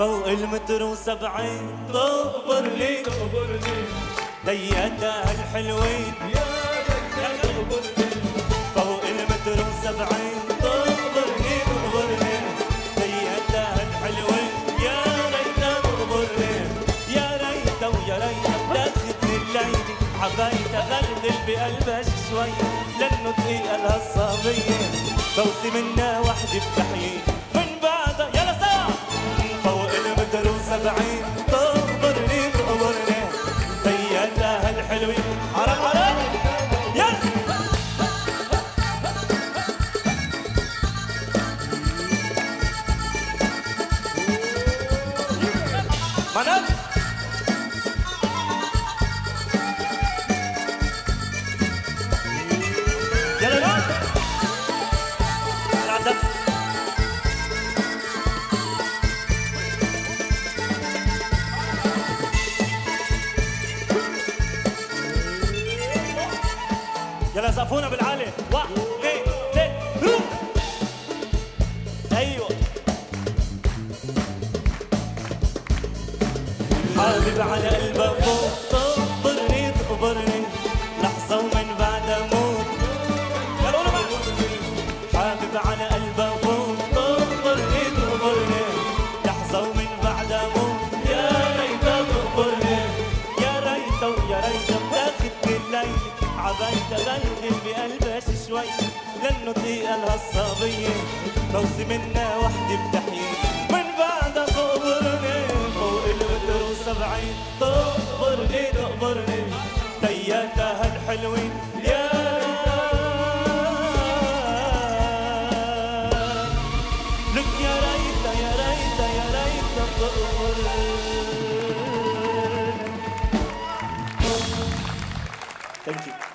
فوق المتر وسبعين تقبرني تقبرني ديتها الحلوين. يا ريت تقبرني فوق المتر وسبعين تقبرني تقبرني ديتها الحلوين. يا ريت تقبرني يا ويا ريت تاخذني الليل. حبايت غلغل بقلبها شوي. لأنه دقيقة الهالصبية بوسي منها وحدي بتحيي. يلا زقفونا بالعالي واحد اثنين ثلاثة روح. أيوه. حابب على قلبك لحظة ومن بعد أموت. يلا قولوا معي. حابب على لأنه دقيقة الهالصبية بوسي منها وحدي بتحيي. من بعدها تقبرني فوق المتر وسبعين تقبرني تقبرني دياتها الحلوين يا Thank you.